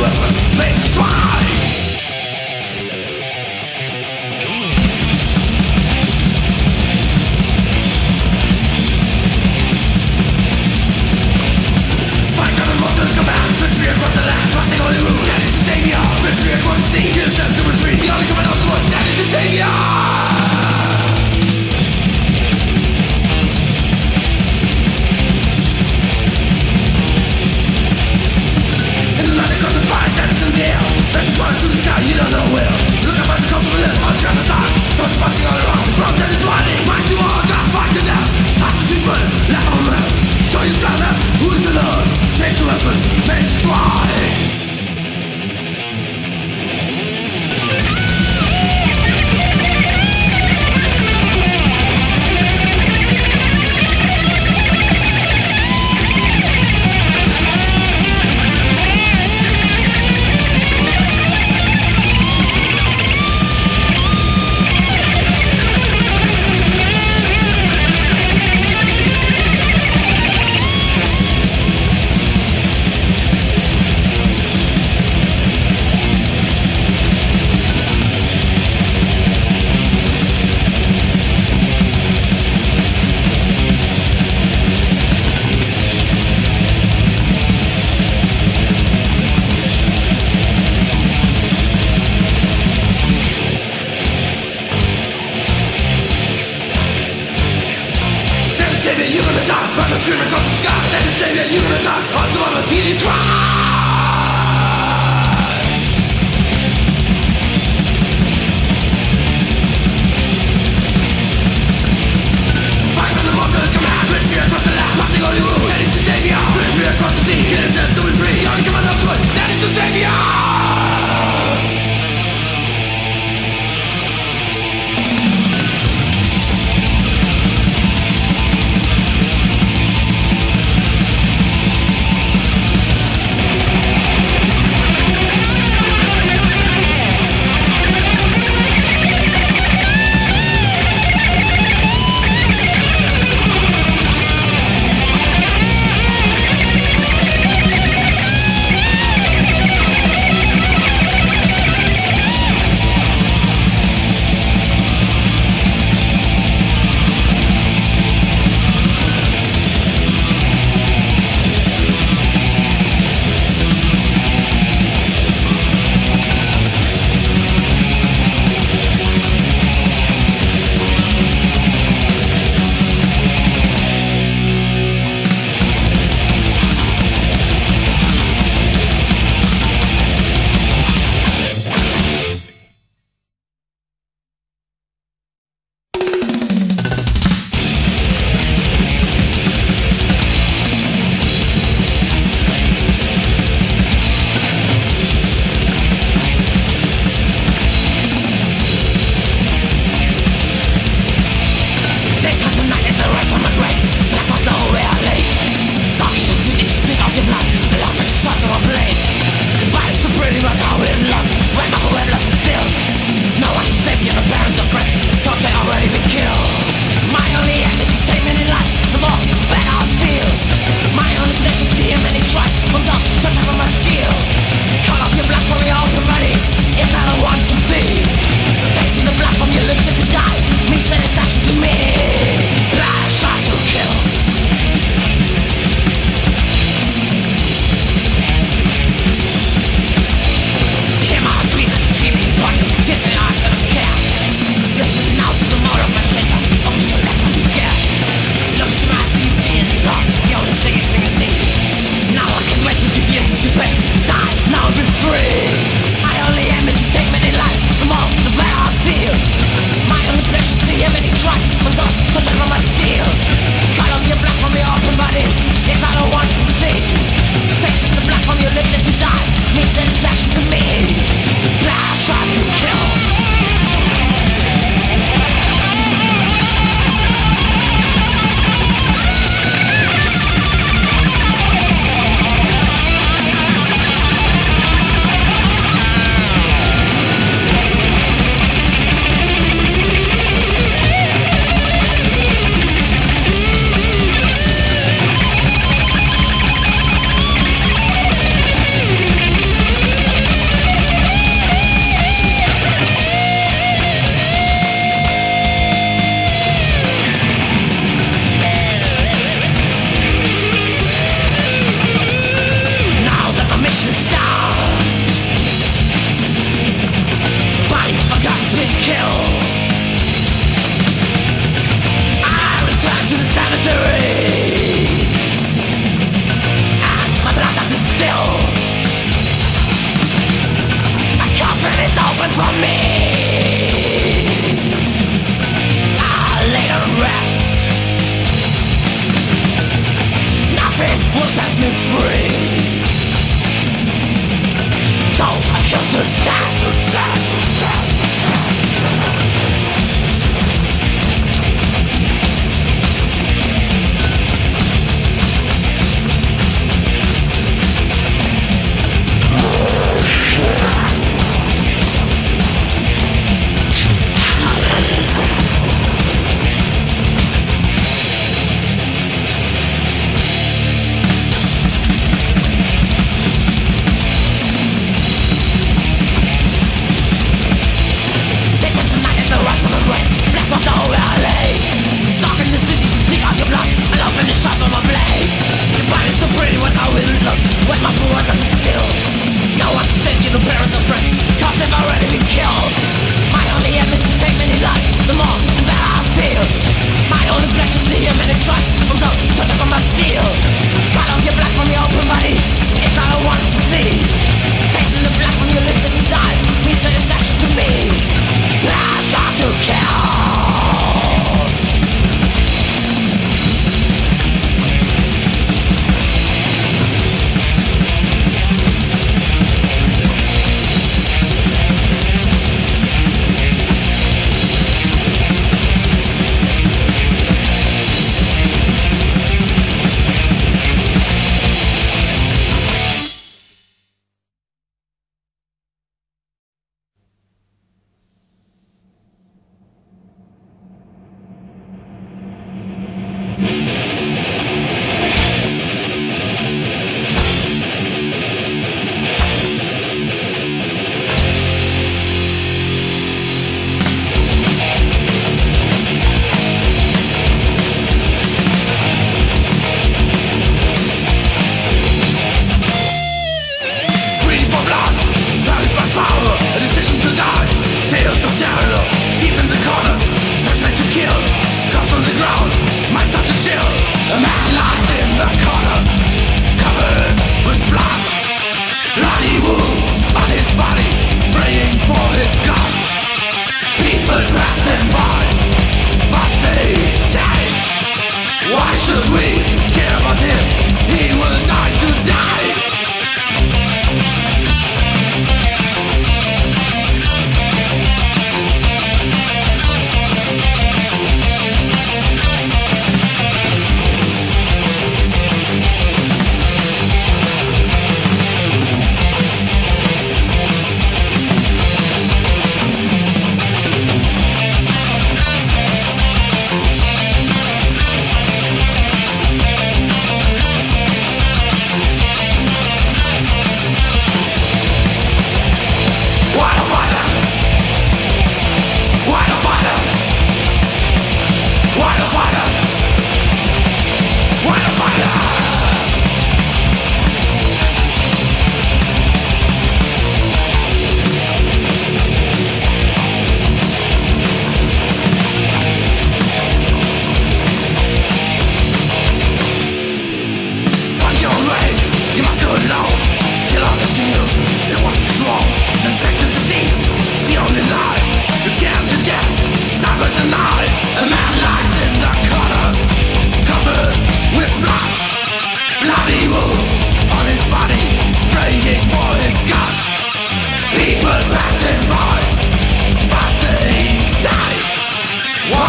Left.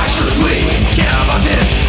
Why should we care about it?